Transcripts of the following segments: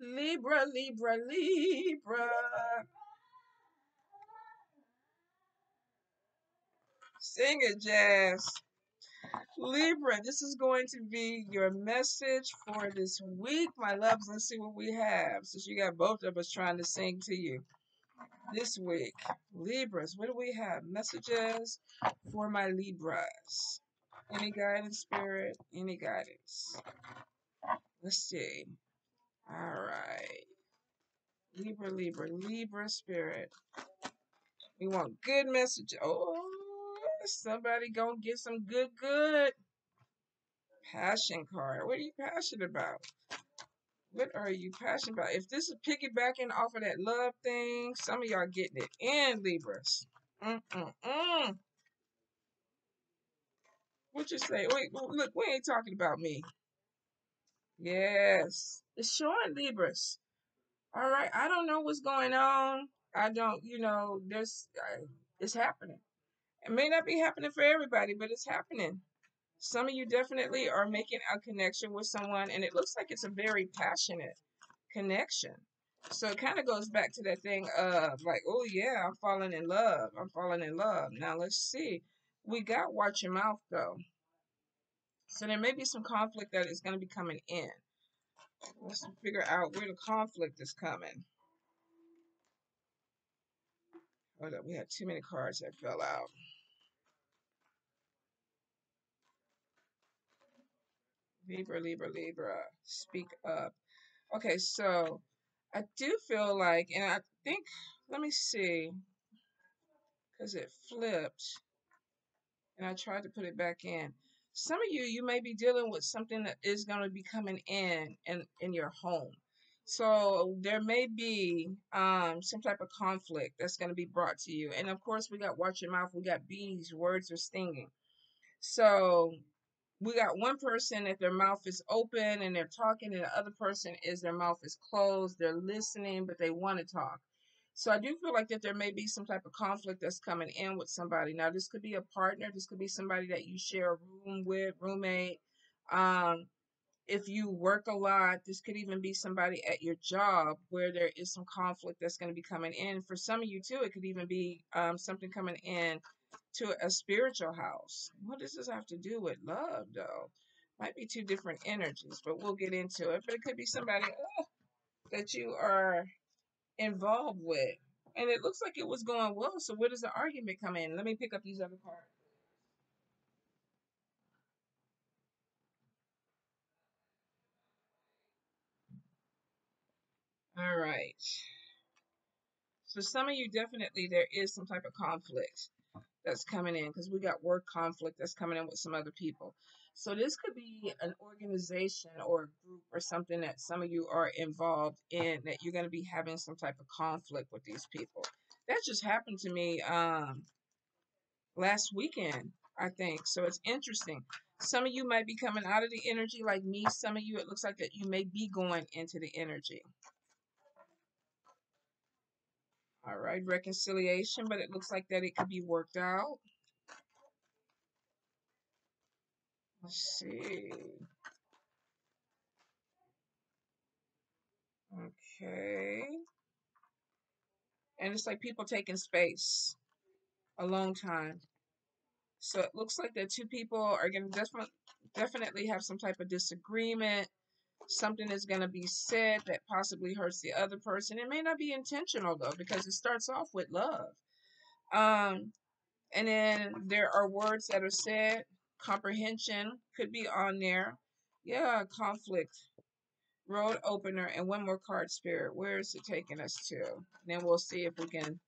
Libra, Libra, Libra. Sing it, Jazz. Libra, this is going to be your message for this week, my loves. Let's see what we have. Since you got both of us trying to sing to you this week. Libras, what do we have? Messages for my Libras. Any guidance, spirit? Any guidance? Let's see. All right. Libra, Libra, Libra spirit. We want good message. Oh, somebody gonna get some good, good passion card. What are you passionate about? What are you passionate about? If this is piggybacking off of that love thing, some of y'all getting it in Libras. Mm-mm-mm. What you say? Wait, look, we ain't talking about me. Yes, it's showing Libras. All right, I don't know what's going on. I don't, you know, there's, uh, it's happening. It may not be happening for everybody, but it's happening. Some of you definitely are making a connection with someone, and it looks like it's a very passionate connection. So it kind of goes back to that thing of like, oh yeah, I'm falling in love. I'm falling in love. Now let's see. We got watch your mouth though. So there may be some conflict that is going to be coming in. Let's figure out where the conflict is coming. Hold up, we had too many cards that fell out. Libra, Libra, Libra, speak up. Okay, so I do feel like, and I think, let me see, because it flipped, and I tried to put it back in. Some of you, you may be dealing with something that is going to be coming in in, in your home. So there may be um, some type of conflict that's going to be brought to you. And of course, we got watch your mouth. We got bees. Words are stinging. So we got one person that their mouth is open and they're talking, and the other person is their mouth is closed. They're listening, but they want to talk. So I do feel like that there may be some type of conflict that's coming in with somebody. Now, this could be a partner. This could be somebody that you share a room with, roommate. Um, if you work a lot, this could even be somebody at your job where there is some conflict that's going to be coming in. For some of you too, it could even be um, something coming in to a spiritual house. What does this have to do with love, though? Might be two different energies, but we'll get into it. But it could be somebody uh, that you are involved with. And it looks like it was going well. So where does the argument come in? Let me pick up these other cards. All right. So some of you definitely there is some type of conflict that's coming in because we got work conflict that's coming in with some other people. So this could be an organization or a group or something that some of you are involved in that you're going to be having some type of conflict with these people. That just happened to me um, last weekend, I think. So it's interesting. Some of you might be coming out of the energy like me. Some of you, it looks like that you may be going into the energy. All right, reconciliation, but it looks like that it could be worked out. Let's see. Okay. And it's like people taking space a long time. So it looks like the two people are going to definitely definitely have some type of disagreement something is going to be said that possibly hurts the other person. It may not be intentional though, because it starts off with love. Um, and then there are words that are said. Comprehension could be on there. Yeah, conflict, road opener, and one more card spirit. Where is it taking us to? And then we'll see if we can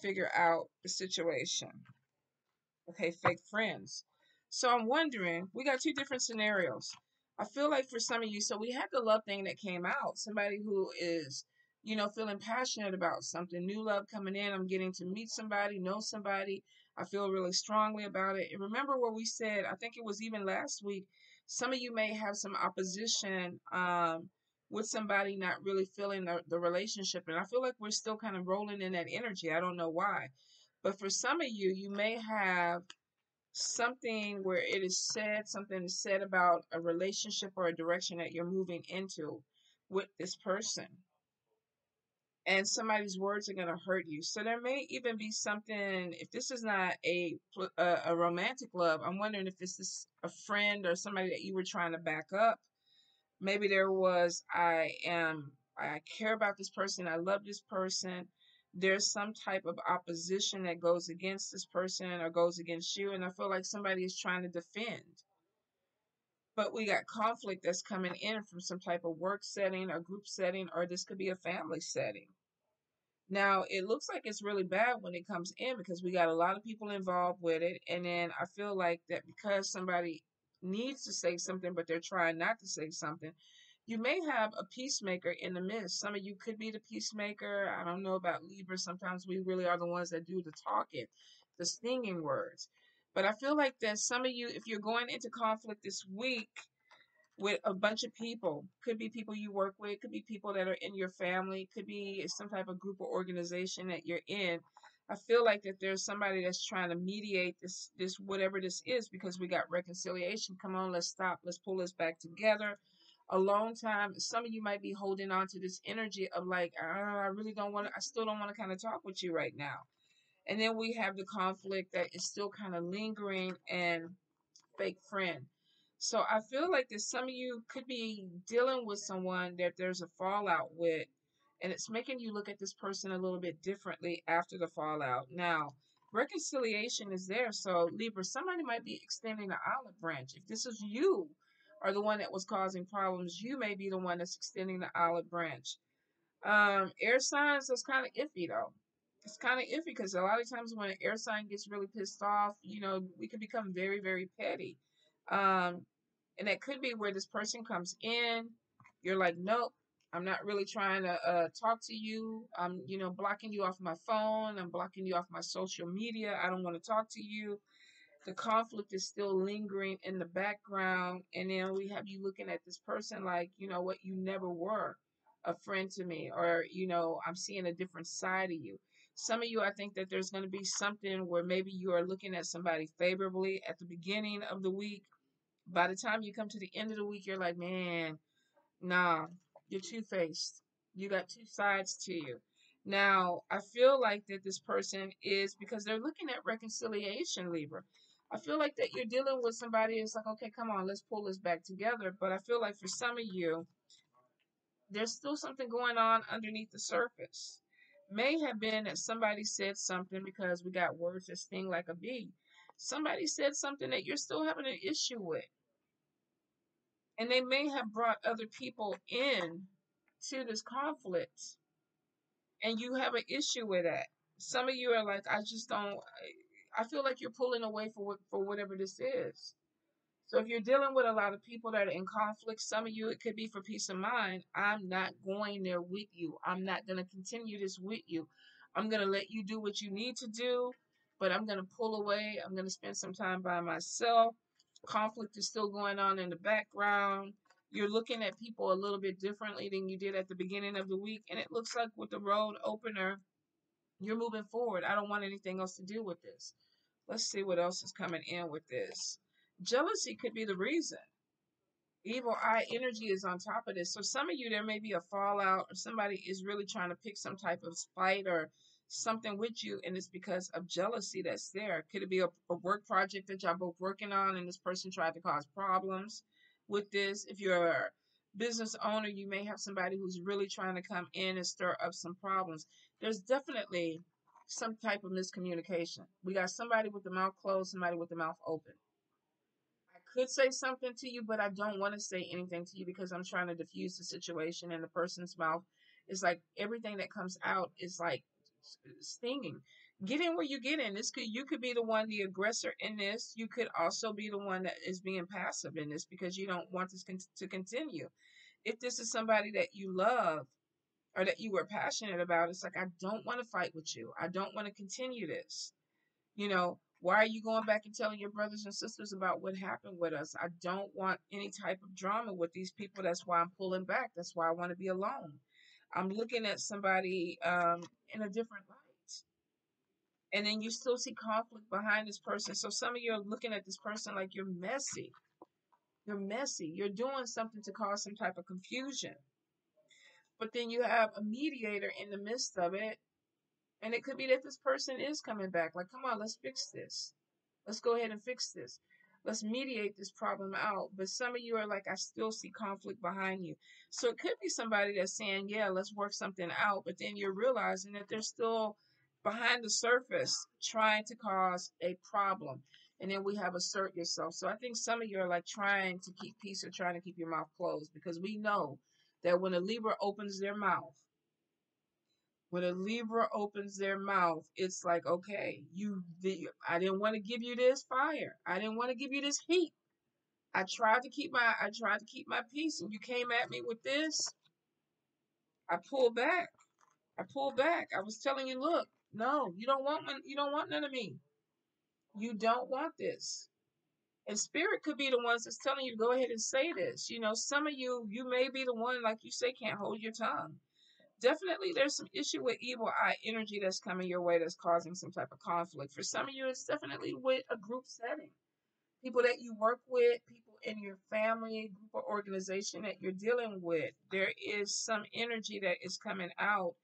figure out the situation. Okay, fake friends. So I'm wondering, we got two different scenarios. I feel like for some of you, so we had the love thing that came out. Somebody who is, you know, feeling passionate about something, new love coming in. I'm getting to meet somebody, know somebody. I feel really strongly about it. And remember what we said, I think it was even last week, some of you may have some opposition um, with somebody not really feeling the, the relationship. And I feel like we're still kind of rolling in that energy. I don't know why. But for some of you, you may have something where it is said, something is said about a relationship or a direction that you're moving into. with this person and somebody's words are going to hurt you. So there may even be something, if this is not a, a, a romantic love, I'm wondering if this is a friend or somebody that you were trying to back up. Maybe there was, I am, I care about this person, I love this person. There's some type of opposition that goes against this person or goes against you, and I feel like somebody is trying to defend but we got conflict that's coming in from some type of work setting or group setting, or this could be a family setting. Now, it looks like it's really bad when it comes in because we got a lot of people involved with it. And then I feel like that because somebody needs to say something, but they're trying not to say something, you may have a peacemaker in the midst. Some of you could be the peacemaker. I don't know about Libra. Sometimes we really are the ones that do the talking, the stinging words. But I feel like that some of you, if you're going into conflict this week with a bunch of people, could be people you work with, could be people that are in your family, could be some type of group or organization that you're in. I feel like that there's somebody that's trying to mediate this, this whatever this is, because we got reconciliation. Come on, let's stop. Let's pull this back together. A long time. Some of you might be holding on to this energy of like, oh, I really don't want to. I still don't want to kind of talk with you right now. And then we have the conflict that is still kind of lingering and fake friend. So I feel like that some of you could be dealing with someone that there's a fallout with, and it's making you look at this person a little bit differently after the fallout. Now, reconciliation is there. So Libra, somebody might be extending the olive branch. If this is you or the one that was causing problems, you may be the one that's extending the olive branch. Um, air signs is kind of iffy though it's kind of iffy because a lot of times when an air sign gets really pissed off, you know, we can become very, very petty. Um, and that could be where this person comes in. You're like, nope, I'm not really trying to uh, talk to you. I'm, you know, blocking you off my phone. I'm blocking you off my social media. I don't want to talk to you. The conflict is still lingering in the background. And then we have you looking at this person like, you know what, you never were a friend to me. Or, you know, I'm seeing a different side of you some of you, I think that there's going to be something where maybe you are looking at somebody favorably at the beginning of the week. By the time you come to the end of the week, you're like, man, nah, you're two faced. You got two sides to you. Now, I feel like that this person is because they're looking at reconciliation, Libra. I feel like that you're dealing with somebody It's like, okay, come on, let's pull this back together. But I feel like for some of you, there's still something going on underneath the surface may have been that somebody said something because we got words that sting like a bee. Somebody said something that you're still having an issue with. And they may have brought other people in to this conflict. And you have an issue with that. Some of you are like, I just don't, I feel like you're pulling away for, for whatever this is. So if you're dealing with a lot of people that are in conflict, some of you, it could be for peace of mind. I'm not going there with you. I'm not going to continue this with you. I'm going to let you do what you need to do, but I'm going to pull away. I'm going to spend some time by myself. Conflict is still going on in the background. You're looking at people a little bit differently than you did at the beginning of the week. And it looks like with the road opener, you're moving forward. I don't want anything else to do with this. Let's see what else is coming in with this. Jealousy could be the reason. Evil eye energy is on top of this. So some of you, there may be a fallout or somebody is really trying to pick some type of spite or something with you and it's because of jealousy that's there. Could it be a, a work project that y'all both working on and this person tried to cause problems with this? If you're a business owner, you may have somebody who's really trying to come in and stir up some problems. There's definitely some type of miscommunication. We got somebody with the mouth closed, somebody with the mouth open could say something to you, but I don't want to say anything to you because I'm trying to diffuse the situation in the person's mouth. It's like everything that comes out is like stinging. Get in where you get in. This could you could be the one, the aggressor in this. You could also be the one that is being passive in this because you don't want this con- to continue. If this is somebody that you love or that you were passionate about, it's like I don't want to fight with you. I don't want to continue this. You know, why are you going back and telling your brothers and sisters about what happened with us? I don't want any type of drama with these people. That's why I'm pulling back. That's why I want to be alone. I'm looking at somebody um, in a different light. And then you still see conflict behind this person. So some of you are looking at this person like you're messy. You're messy. You're doing something to cause some type of confusion. but then you have a mediator in the midst of it. And it could be that this person is coming back. Like, come on, let's fix this. Let's go ahead and fix this. Let's mediate this problem out. But some of you are like, I still see conflict behind you. So it could be somebody that's saying, yeah, let's work something out. But then you're realizing that they're still behind the surface trying to cause a problem. And then we have assert yourself. So I think some of you are like trying to keep peace or trying to keep your mouth closed because we know that when a Libra opens their mouth, when a Libra opens their mouth, it's like, okay, you, the, I didn't want to give you this fire. I didn't want to give you this heat. I tried to keep my, I tried to keep my peace, and you came at me with this. I pulled back. I pulled back. I was telling you, look, no, you don't want, you don't want none of me. You don't want this. And spirit could be the ones that's telling you to go ahead and say this. You know, some of you, you may be the one, like you say, can't hold your tongue definitely there's some issue with evil eye energy that's coming your way that's causing some type of conflict. For some of you, it's definitely with a group setting. People that you work with, people in your family, group or organization that you're dealing with. There is some energy that is coming out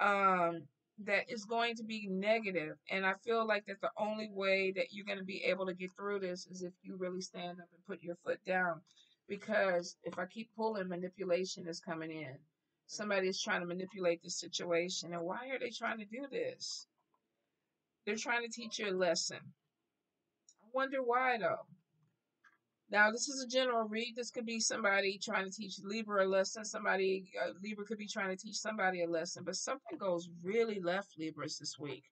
um, that is going to be negative. And I feel like that the only way that you're going to be able to get through this is if you really stand up and put your foot down. Because if I keep pulling, manipulation is coming in somebody is trying to manipulate the situation. And why are they trying to do this? They're trying to teach you a lesson. I wonder why, though. Now, this is a general read. This could be somebody trying to teach Libra a lesson. Somebody, uh, Libra could be trying to teach somebody a lesson. But something goes really left, Libras, this week.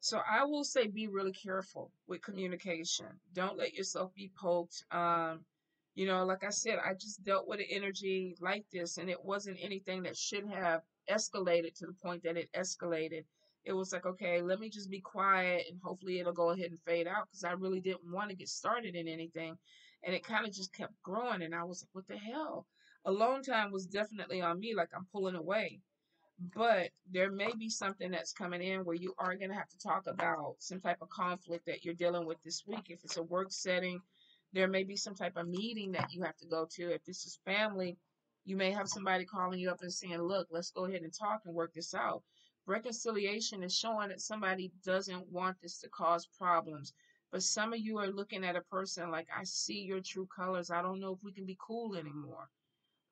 So I will say be really careful with communication. Don't let yourself be poked. Um, you know, like I said, I just dealt with an energy like this, and it wasn't anything that should have escalated to the point that it escalated. It was like, okay, let me just be quiet and hopefully it'll go ahead and fade out because I really didn't want to get started in anything. And it kind of just kept growing, and I was like, what the hell? Alone time was definitely on me, like I'm pulling away. But there may be something that's coming in where you are going to have to talk about some type of conflict that you're dealing with this week. If it's a work setting, there may be some type of meeting that you have to go to. If this is family, you may have somebody calling you up and saying, Look, let's go ahead and talk and work this out. Reconciliation is showing that somebody doesn't want this to cause problems. But some of you are looking at a person like, I see your true colors. I don't know if we can be cool anymore.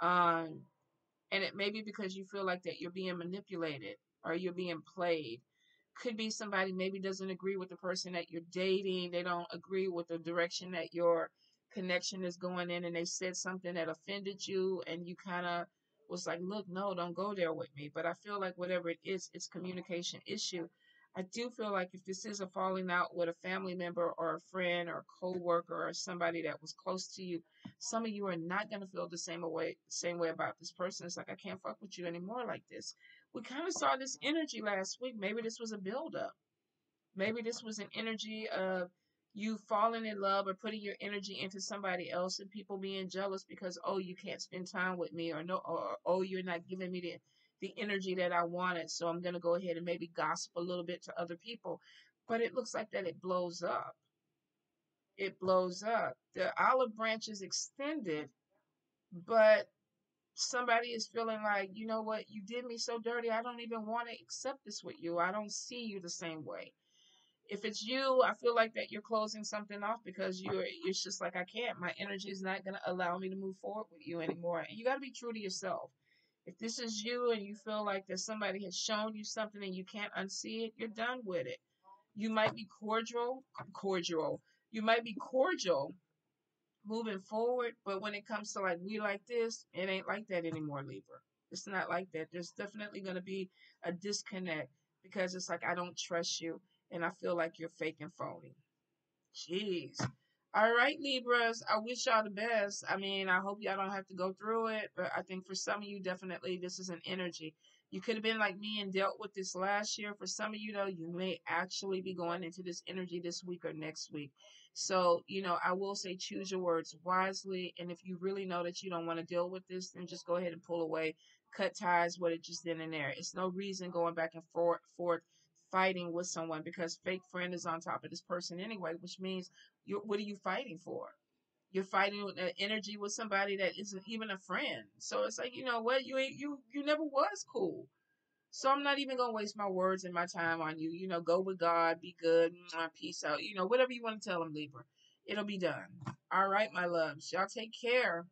Um, and it may be because you feel like that you're being manipulated or you're being played could be somebody maybe doesn't agree with the person that you're dating. They don't agree with the direction that your connection is going in, and they said something that offended you, and you kind of was like, "Look, no, don't go there with me." But I feel like whatever it is, it's communication issue. I do feel like if this is a falling out with a family member or a friend or a co-worker or somebody that was close to you, some of you are not going to feel the same way same way about this person. It's like I can't fuck with you anymore like this we kind of saw this energy last week. Maybe this was a buildup. Maybe this was an energy of you falling in love or putting your energy into somebody else and people being jealous because oh you can't spend time with me or no or oh you're not giving me the the energy that I wanted so I'm going to go ahead and maybe gossip a little bit to other people but it looks like that it blows up it blows up the olive branch is extended but somebody is feeling like, you know what, you did me so dirty, I don't even want to accept this with you. I don't see you the same way. If it's you, I feel like that you're closing something off because you're it's just like I can't. My energy is not gonna allow me to move forward with you anymore. And you gotta be true to yourself. If this is you and you feel like that somebody has shown you something and you can't unsee it, you're done with it. You might be cordial, cordial. You might be cordial moving forward. But when it comes to like we like this, it ain't like that anymore, Libra. It's not like that. There's definitely going to be a disconnect because it's like I don't trust you and I feel like you're fake and phony. Jeez. All right, Libras. I wish y'all the best. I mean, I hope y'all don't have to go through it, but I think for some of you, definitely this is an energy. You could have been like me and dealt with this last year. For some of you, though, you may actually be going into this energy this week or next week. So, you know, I will say choose your words wisely. And if you really know that you don't want to deal with this, then just go ahead and pull away, cut ties with it just then and there. It's no reason going back and forth, forth fighting with someone because fake friend is on top of this person anyway, which means what are you fighting for? You're fighting with an energy with somebody that isn't even a friend. So it's like, you know what? You ain't you you never was cool. So I'm not even gonna waste my words and my time on you. You know, go with God, be good, peace out. You know, whatever you want to tell them, Libra, it'll be done. All right, my loves, y'all take care.